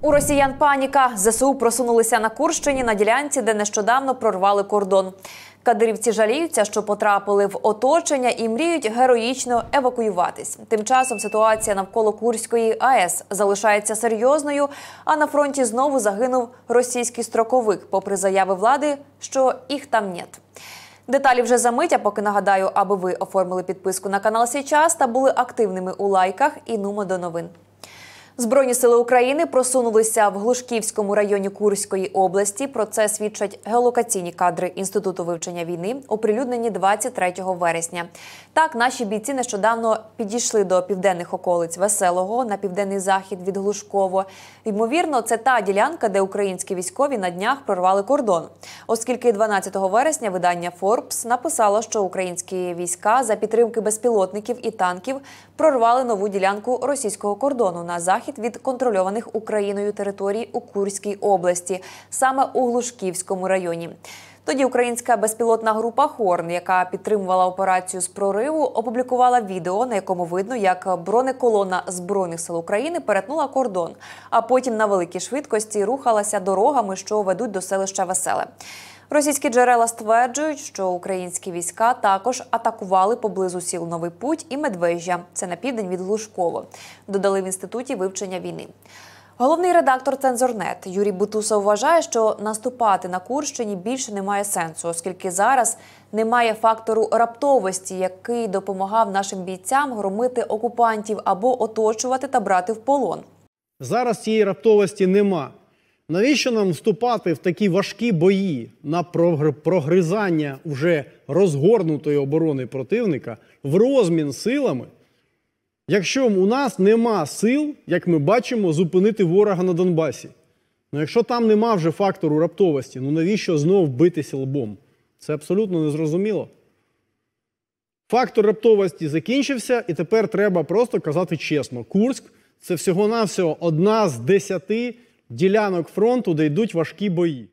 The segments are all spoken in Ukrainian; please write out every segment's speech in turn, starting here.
У росіян паніка ЗСУ просунулися на Курщині на ділянці, де нещодавно прорвали кордон. Кадирівці жаліються, що потрапили в оточення і мріють героїчно евакуюватись. Тим часом ситуація навколо Курської АЕС залишається серйозною. А на фронті знову загинув російський строковик, попри заяви влади, що їх там нет. Деталі вже за мить, а поки нагадаю, аби ви оформили підписку на канал Січас та були активними у лайках і нумо до новин. Збройні сили України просунулися в Глушківському районі Курської області. Про це свідчать геолокаційні кадри інституту вивчення війни, оприлюднені 23 вересня. Так, наші бійці нещодавно підійшли до південних околиць Веселого на південний захід від Глушково. Ймовірно, це та ділянка, де українські військові на днях прорвали кордон, оскільки 12 вересня видання Forbes написало, що українські війська за підтримки безпілотників і танків прорвали нову ділянку російського кордону на захід від контрольованих Україною територій у Курській області, саме у Глушківському районі. Тоді українська безпілотна група Хорн, яка підтримувала операцію з прориву, опублікувала відео, на якому видно, як бронеколона збройних сил України перетнула кордон, а потім на великій швидкості рухалася дорогами, що ведуть до селища Веселе. Російські джерела стверджують, що українські війська також атакували поблизу сіл Новий Путь і Медвежжя. Це на південь від Глушково. Додали в інституті вивчення війни. Головний редактор Цензорнет Юрій Бутусов вважає, що наступати на Курщині більше немає сенсу, оскільки зараз немає фактору раптовості, який допомагав нашим бійцям громити окупантів або оточувати та брати в полон. Зараз цієї раптовості нема. Навіщо нам вступати в такі важкі бої на прогризання вже розгорнутої оборони противника в розмін силами, якщо у нас нема сил, як ми бачимо, зупинити ворога на Донбасі? Ну, якщо там нема вже фактору раптовості, ну навіщо знов битися лбом? Це абсолютно незрозуміло. Фактор раптовості закінчився, і тепер треба просто казати чесно: Курськ це всього-навсього одна з десяти ділянок фронту, де йдуть важкі бої.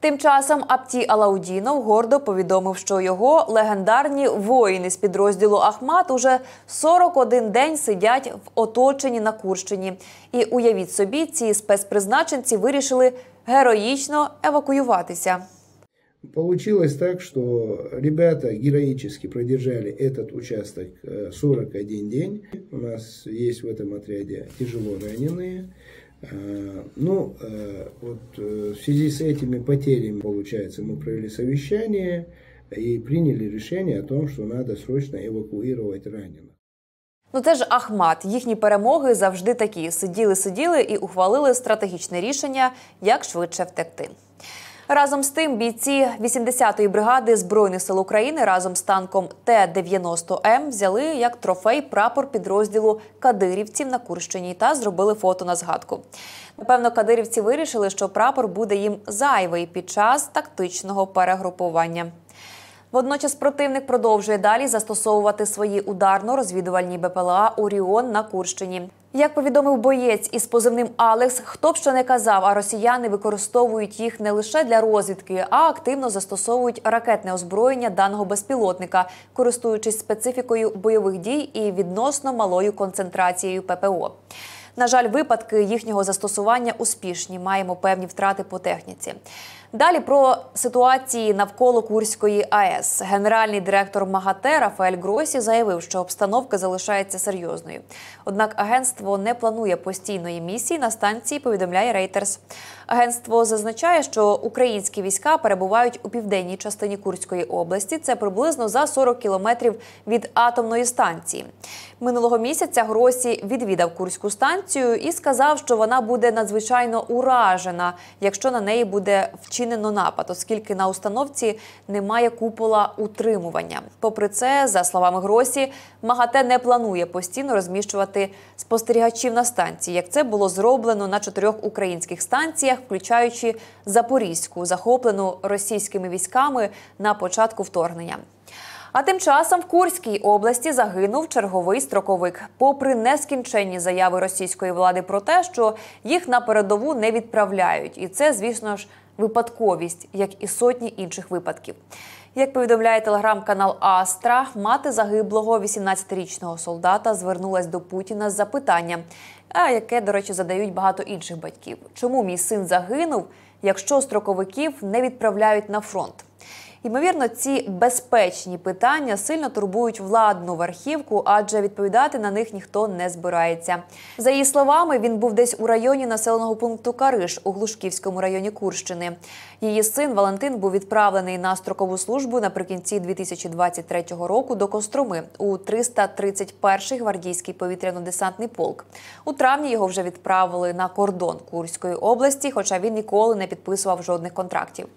Тим часом Апті Алаудінов гордо повідомив, що його легендарні воїни з підрозділу Ахмат уже 41 день сидять в оточенні на Курщині. І уявіть собі, ці спецпризначенці вирішили героїчно евакуюватися. Получилось так, что ребята героически продержали этот участок 41 день. У нас есть в этом отряде тяжело раненые. Ну, вот в связи с этими потерями, получается, мы провели совещание и приняли решение о том, что надо срочно эвакуировать раненых. Ну це ж Ахмат. Їхні перемоги завжди такі: сиділи, сиділи і ухвалили стратегічне рішення, як швидше втекти. Разом з тим, бійці 80-ї бригади збройних сил України разом з танком Т-90М взяли як трофей прапор підрозділу кадирівців на Курщині та зробили фото на згадку. Напевно, кадирівці вирішили, що прапор буде їм зайвий під час тактичного перегрупування. Водночас противник продовжує далі застосовувати свої ударно-розвідувальні БПЛА Оріон на Курщині. Як повідомив боєць із позивним Алекс, хто б що не казав, а росіяни використовують їх не лише для розвідки, а активно застосовують ракетне озброєння даного безпілотника, користуючись специфікою бойових дій і відносно малою концентрацією ППО. На жаль, випадки їхнього застосування успішні. Маємо певні втрати по техніці. Далі про ситуації навколо Курської АЕС. Генеральний директор МАГАТЕ Рафаель Гросі заявив, що обстановка залишається серйозною. Однак агентство не планує постійної місії на станції. Повідомляє Рейтерс. Агентство зазначає, що українські війська перебувають у південній частині Курської області. Це приблизно за 40 кілометрів від атомної станції. Минулого місяця Гросі відвідав Курську станцію і сказав, що вона буде надзвичайно уражена, якщо на неї буде вчинено напад, оскільки на установці немає купола утримування. Попри це, за словами Гросі, МАГАТЕ не планує постійно розміщувати спостерігачів на станції, як це було зроблено на чотирьох українських станціях, включаючи Запорізьку, захоплену російськими військами на початку вторгнення. А тим часом в Курській області загинув черговий строковик, попри нескінченні заяви російської влади про те, що їх на передову не відправляють, і це, звісно ж, випадковість, як і сотні інших випадків. Як повідомляє телеграм-канал Астра, мати загиблого 18-річного солдата звернулась до Путіна з запитанням: а яке, до речі, задають багато інших батьків. Чому мій син загинув, якщо строковиків не відправляють на фронт? Ймовірно, ці безпечні питання сильно турбують владну верхівку, адже відповідати на них ніхто не збирається. За її словами, він був десь у районі населеного пункту Кариш у Глушківському районі Курщини. Її син Валентин був відправлений на строкову службу наприкінці 2023 року до Костроми у 331-й гвардійський повітряно-десантний полк. У травні його вже відправили на кордон Курської області, хоча він ніколи не підписував жодних контрактів.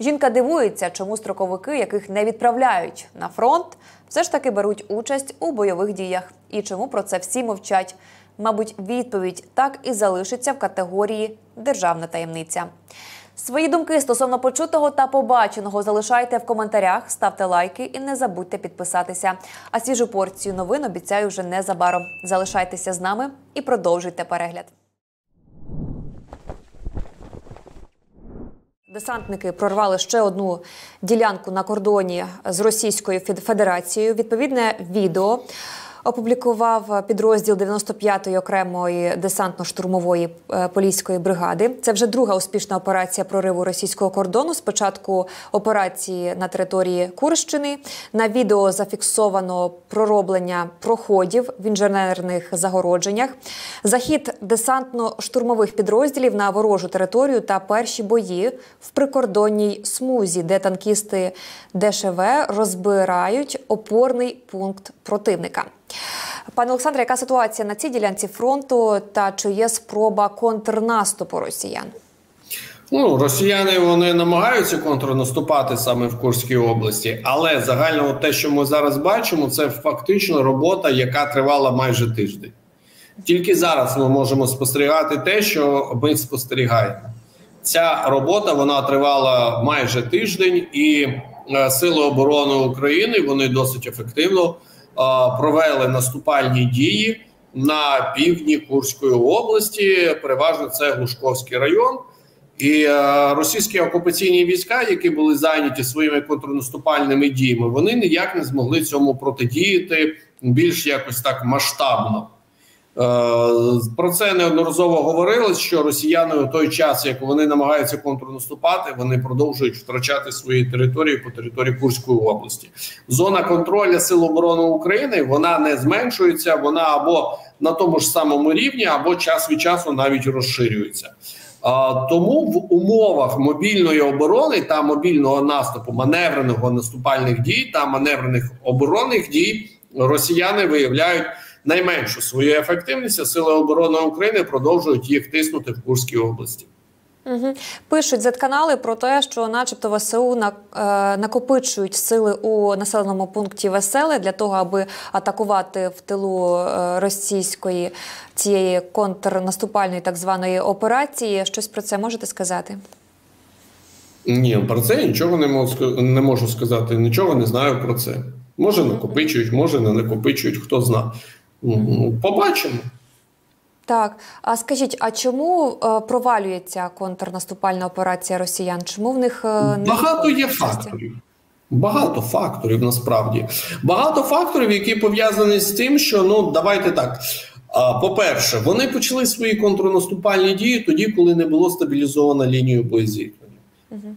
Жінка дивується, чому строковики, яких не відправляють на фронт, все ж таки беруть участь у бойових діях. І чому про це всі мовчать? Мабуть, відповідь так і залишиться в категорії державна таємниця. Свої думки стосовно почутого та побаченого залишайте в коментарях, ставте лайки і не забудьте підписатися. А свіжу порцію новин обіцяю вже незабаром. Залишайтеся з нами і продовжуйте перегляд. Десантники прорвали ще одну ділянку на кордоні з Російською Фед- Федерацією. Відповідне відео опублікував підрозділ 95-ї окремої десантно-штурмової е, поліської бригади. Це вже друга успішна операція прориву російського кордону. Спочатку операції на території Курщини. На відео зафіксовано пророблення проходів в інженерних загородженнях, захід десантно-штурмових підрозділів на ворожу територію та перші бої в прикордонній смузі, де танкісти ДШВ розбирають опорний пункт противника. Пане Олександре, яка ситуація на цій ділянці фронту та чи є спроба контрнаступу росіян? Ну, росіяни вони намагаються контрнаступати саме в Курській області, але загально те, що ми зараз бачимо, це фактично робота, яка тривала майже тиждень. Тільки зараз ми можемо спостерігати те, що ми спостерігаємо. Ця робота вона тривала майже тиждень, і е, сили оборони України вони досить ефективно провели наступальні дії на півдні Курської області. Переважно це Глушковський район. І е, російські окупаційні війська, які були зайняті своїми контрнаступальними діями, вони ніяк не змогли цьому протидіяти більш якось так масштабно. Е, про це неодноразово говорилось, що росіяни у той час, як вони намагаються контрнаступати, вони продовжують втрачати свої території по території Курської області. Зона контролю Сил оборони України вона не зменшується, вона або на тому ж самому рівні, або час від часу навіть розширюється. Тому в умовах мобільної оборони та мобільного наступу, маневреного наступальних дій та маневрених оборонних дій росіяни виявляють найменшу свою ефективність. а Сили оборони України продовжують їх тиснути в Курській області. Угу. Пишуть Z-канали про те, що, начебто, ВСУ на, е, накопичують сили у населеному пункті Веселе для того, аби атакувати в тилу е, російської цієї контрнаступальної так званої операції. Щось про це можете сказати? Ні, про це я нічого не можу, не можу сказати. Нічого не знаю про це. Може накопичують, може не накопичують, хто зна. Побачимо. Так, а скажіть, а чому е, провалюється контрнаступальна операція росіян? Чому в них е, не багато є факторів? Багато факторів насправді багато факторів, які пов'язані з тим, що ну давайте так. По-перше, вони почали свої контрнаступальні дії тоді, коли не було стабілізовано лінію боєзіткнення.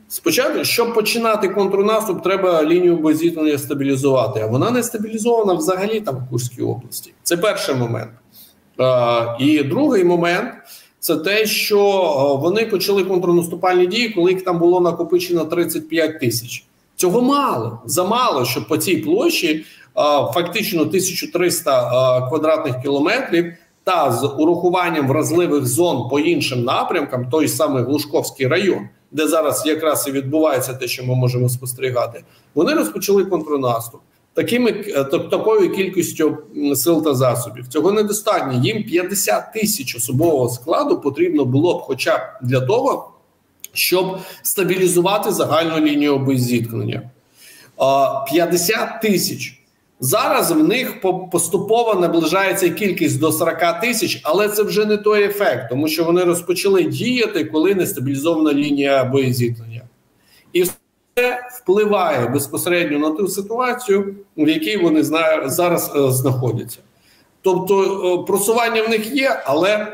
Спочатку, щоб починати контрнаступ, треба лінію боєзіткнення стабілізувати. А вона не стабілізована взагалі там в Курській області. Це перший момент. І другий момент це те, що вони почали контрнаступальні дії, коли їх там було накопичено 35 тисяч. Цього мало замало, щоб по цій площі фактично 1300 квадратних кілометрів. Та з урахуванням вразливих зон по іншим напрямкам, той самий Глушковський район, де зараз якраз і відбувається те, що ми можемо спостерігати, вони розпочали контрнаступ такими такою кількістю сил та засобів. Цього недостатньо. Їм 50 тисяч особового складу потрібно було б, хоча б для того, щоб стабілізувати загальну лінію боєзіткнення. 50 тисяч. Зараз в них поступово наближається кількість до 40 тисяч, але це вже не той ефект, тому що вони розпочали діяти, коли не стабілізована лінія боєзіткнення. І це впливає безпосередньо на ту ситуацію, в якій вони зараз знаходяться. Тобто е, просування в них є, але е,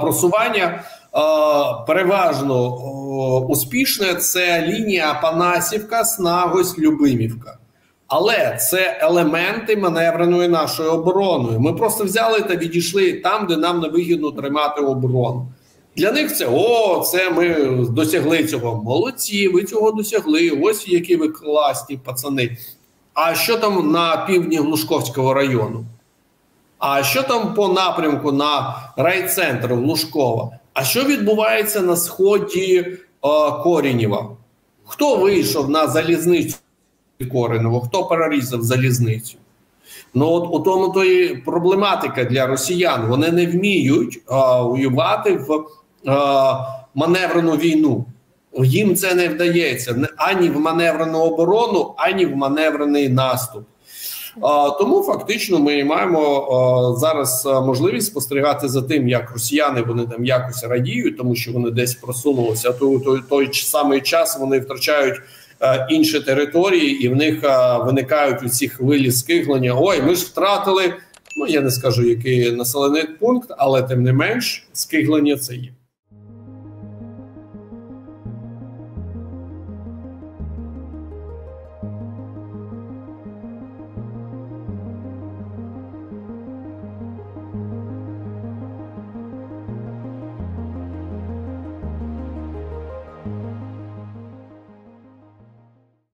просування е, переважно успішне це лінія Панасівка, Снагось, Любимівка. Але це елементи маневреної нашої оборони. Ми просто взяли та відійшли там, де нам не вигідно тримати оборону. Для них це о, це ми досягли цього. Молодці, ви цього досягли. Ось які ви класні пацани. А що там на півдні Глушковського району? А що там по напрямку на райцентр Глушкова? А що відбувається на сході е, Корінєва? Хто вийшов на залізницю Коренево? Хто перерізав залізницю? Ну от у тому то і проблематика для росіян. Вони не вміють а, воювати в а, маневрену війну. Їм це не вдається ані в маневрену оборону, ані в маневрений наступ. А, тому фактично ми маємо а, зараз можливість спостерігати за тим, як росіяни вони там якось радіють, тому що вони десь просунулися. А То той, той самий час вони втрачають інші території, і в них е, виникають у ці хвилі скиглення. Ой, ми ж втратили. Ну я не скажу, який населений пункт, але тим не менш, скиглення це є.